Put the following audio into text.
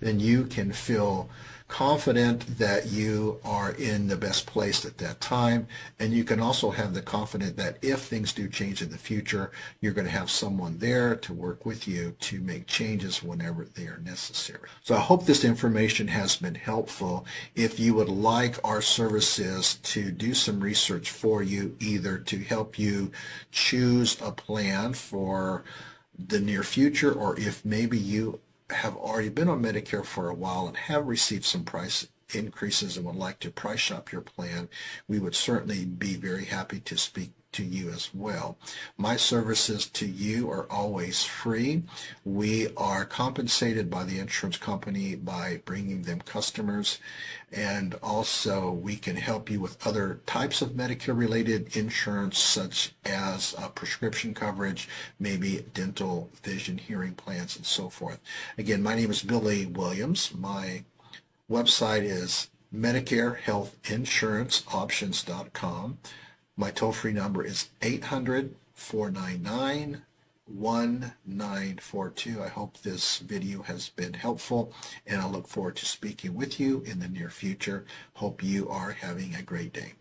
then you can feel confident that you are in the best place at that time. And you can also have the confidence that if things do change in the future, you're going to have someone there to work with you to make changes whenever they are necessary. So I hope this information has been helpful. If you would like our services to do some research for you, either to help you choose a plan for the near future, or if maybe you have already been on Medicare for a while and have received some price increases and would like to price shop your plan, we would certainly be very happy to speak to you as well. My services to you are always free. We are compensated by the insurance company by bringing them customers and also we can help you with other types of Medicare related insurance such as uh, prescription coverage, maybe dental, vision, hearing plans and so forth. Again, my name is Billy Williams. My website is MedicareHealthInsuranceOptions.com. My toll-free number is 800-499-1942. I hope this video has been helpful and I look forward to speaking with you in the near future. Hope you are having a great day.